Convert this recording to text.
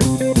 Bye.